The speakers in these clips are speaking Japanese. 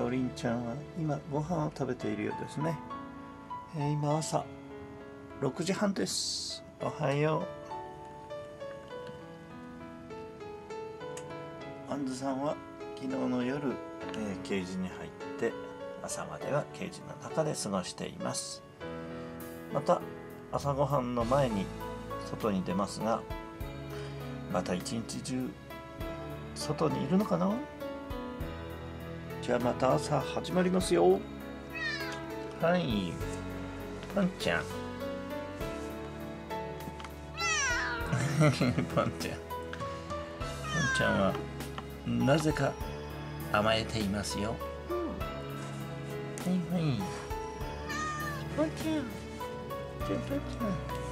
おりんちゃんは今ご飯を食べているようですね、えー今朝6時半です。おはよう。アンズさんは昨日の夜、えーケージに入って朝まではケージの中で過ごしています。また朝ごはんの前に外に出ますがまた一日中外にいるのかな？じゃあまた朝始まりますよ。はい。パンちゃん。パンちゃん。パンちゃんはなぜか甘えていますよ。はいはい。パンちゃん。じゃあパンちゃん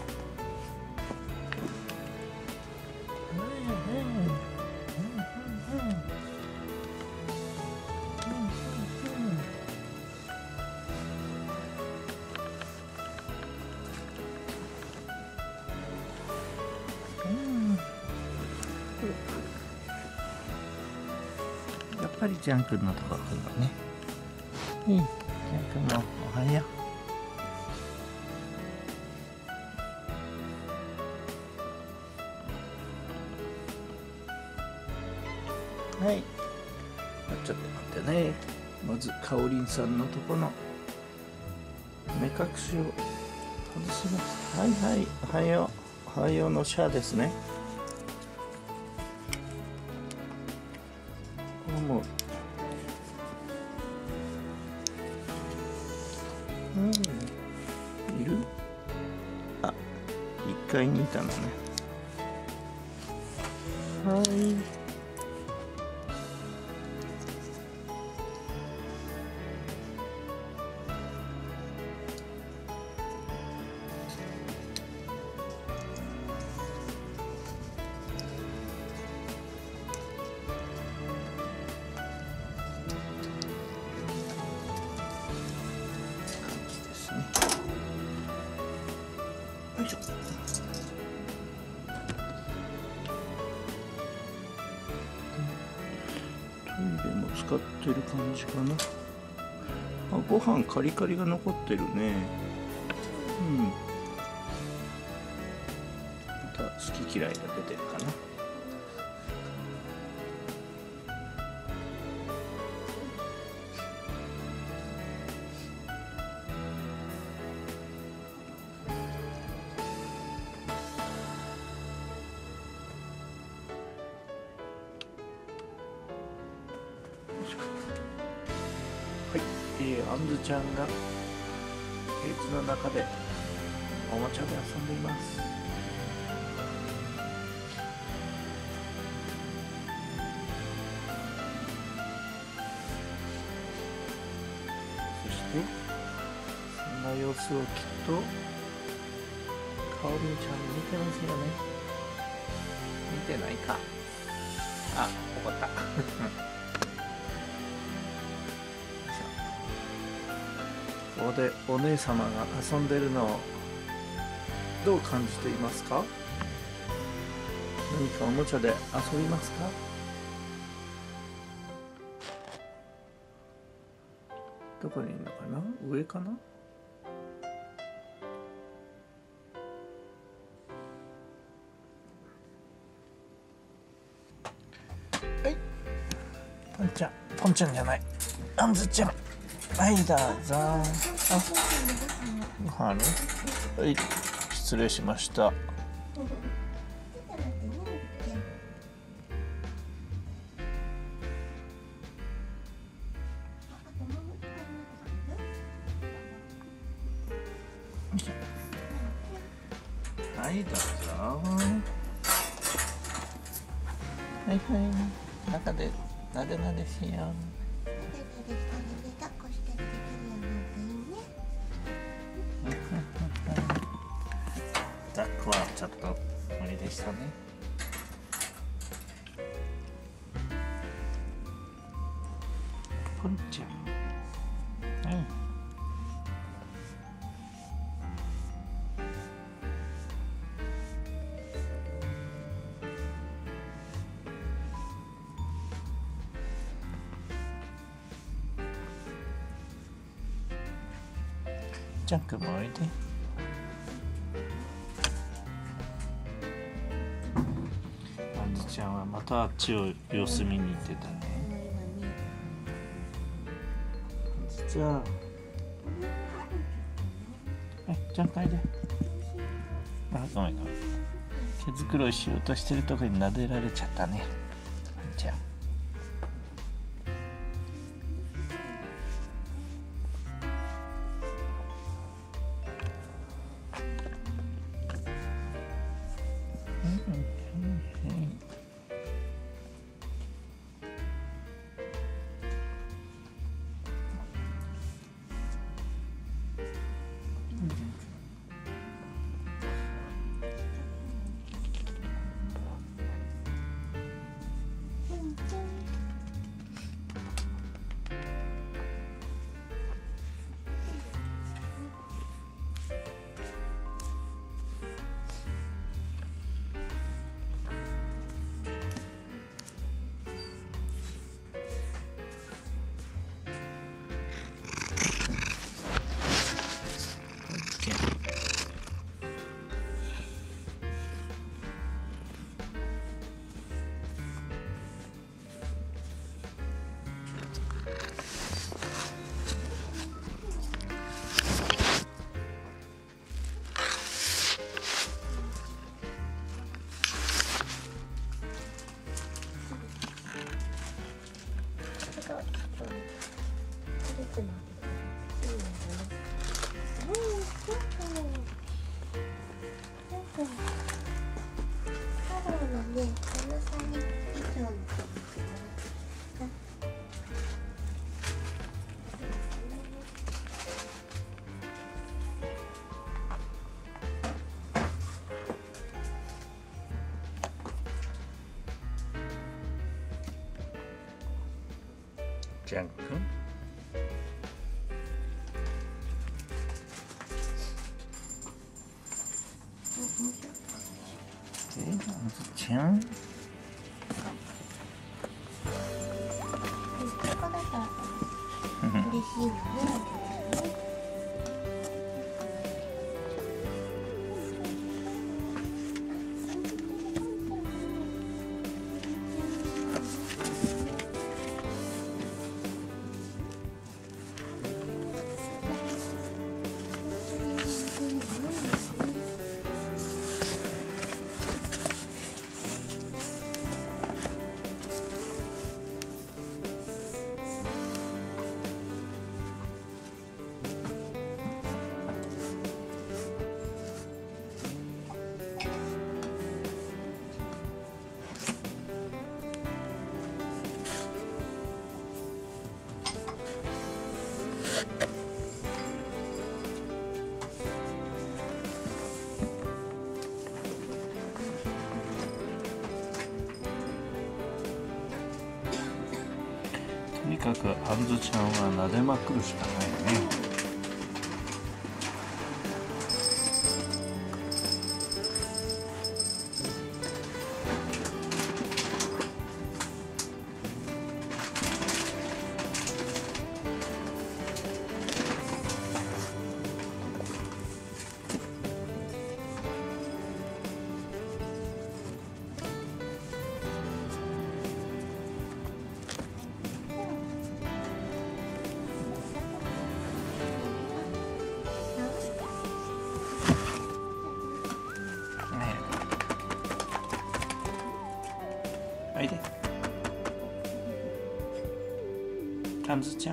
ぱりジャン君のとこね。ジャン君もおはよう。はい。ちょっと待ってね。まず、かおりんさんのとこの目隠しを外します。はいはい、おはよう。おはようのシャアですね。階にいたのね。使ってる感じかな。あご飯カリカリが残ってるね。うん。また好き嫌いが出てるかな。の中でおもちゃで遊んでいます。そしてそんな様子をきっとかおりんちゃん見てますよね。見てないか。あ、怒った。ここでお姉様が遊んでるのをどう感じていますか？何かおもちゃで遊びますか？どこにいるのかな？上かな？はい。ポンちゃん。ポンちゃんじゃない。あんずちゃん。はいどうぞ。あご飯はい失礼しました。はいどうぞ。はいはい。中でなでなでしよう。でしたね。ちゃん。ジャンクもおいで。ちゃんはまたあっちを様子見に行ってたね。あんずちゃんはいちゃんとおいであごめんごめん。毛づくろいしようとしてるとこに撫でられちゃったね。じゃあじゃんくんであずちゃん嬉しいよね。かくあんずちゃんは撫でまくるしかないねね。おいであんずち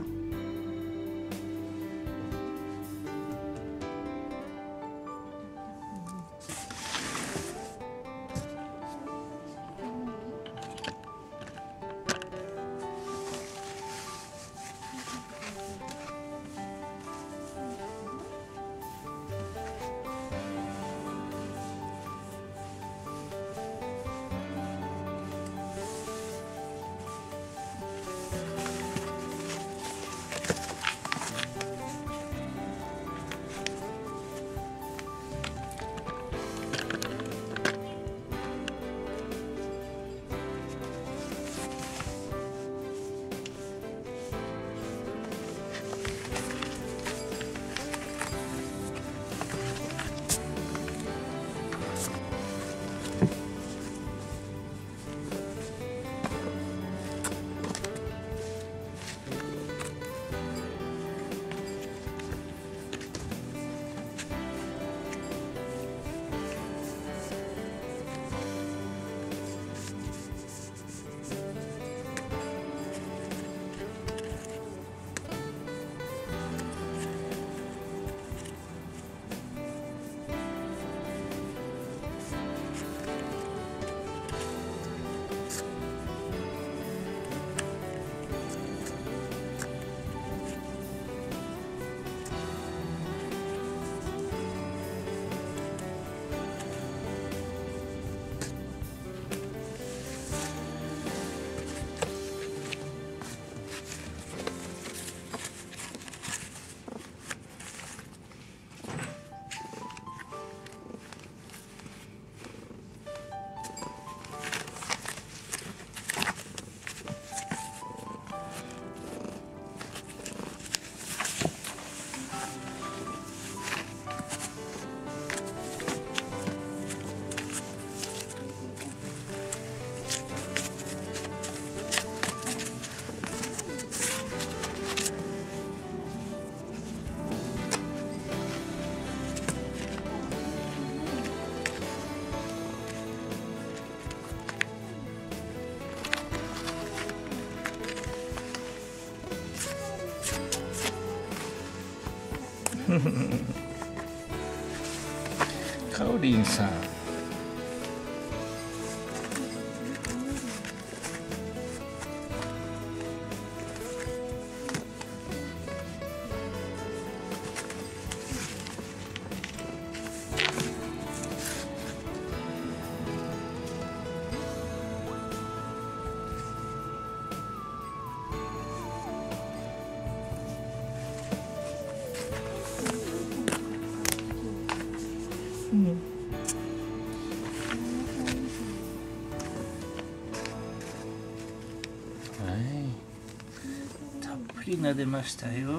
はいたっぷり撫でましたよ。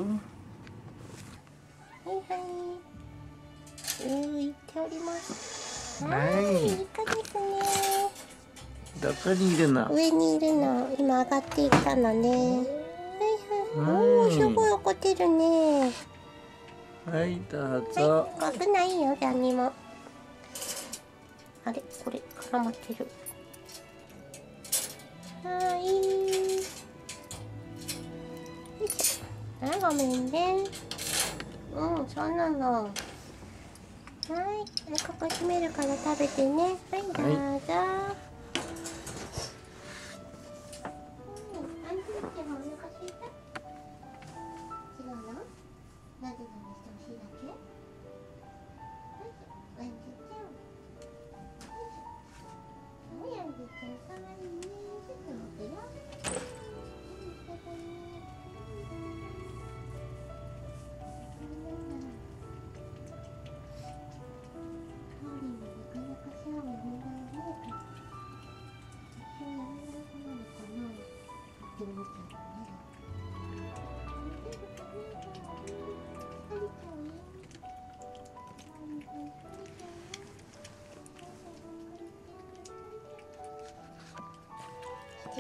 はいはい。上を行っております。はい。いいかですね。どこにいるの？上にいるの。今上がっていったのね。はいはい。おーすごい怒ってるね。はいどうはぞい危ないよ何にもあれ？これ絡まってる。はいあごめんね。うんそうなの。はい。ここ閉めるから食べてね。はいどうぞ、はい、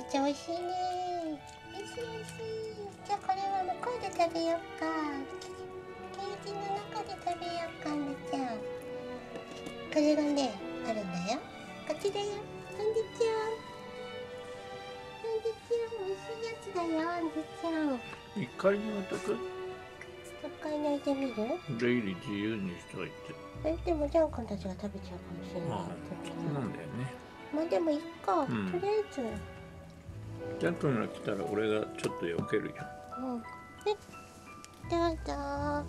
っちゃ美味しいね。美味しい美味しい。じゃあこれは向こうで食べようか。ケージの中で食べようかんでちゃん。これがねあるんだよ。こっちだよ。あんでちゃん。あんでちゃん美味しいやつだよ。あんでちゃん。一回に置いとく？一回焼いてみる？出入り自由にしといて。えでもジャン君たちが食べちゃうかもしれない。ああなんだよね。まあでもいっか、うん。とりあえずジャン君が来たら俺がちょっと避けるようん。はいどうぞ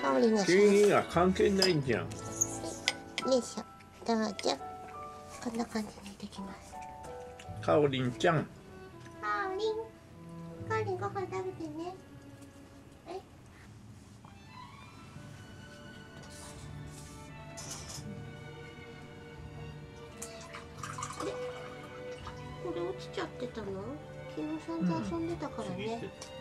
香りがし君には関係ないじゃんよいしょどうぞこんな感じにできますかおりんちゃんかおりんかおりんご飯食べてねちゃってたの？昨日さんと遊んでたからね、ち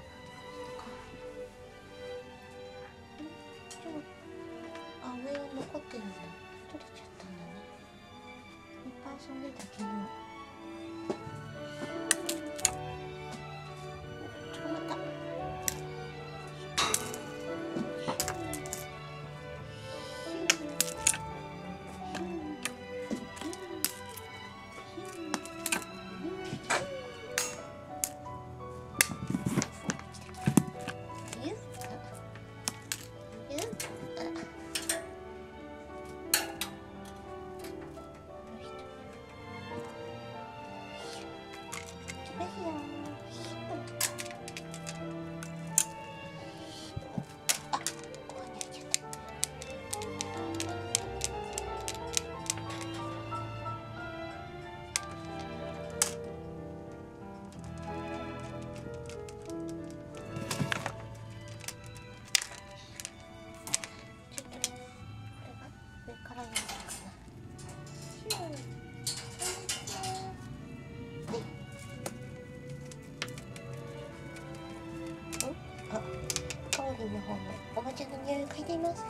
ちゃんの匂い嗅いでいます。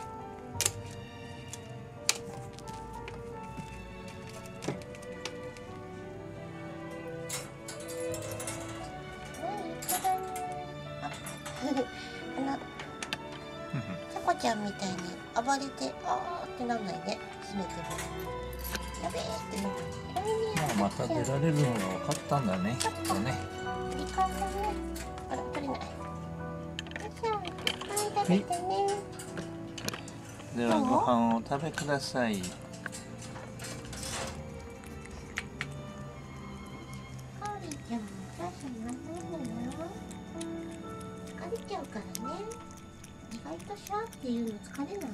チョコちゃんみたいに暴れてあーってなんないね閉めてもやべえって。なるまた出られるのが分かったんだねきっとね。時ねべてね、ではご飯を食べください。かおりちゃんもお母さん待ってるのよ疲れちゃうからね意外とシャーっていうの疲れない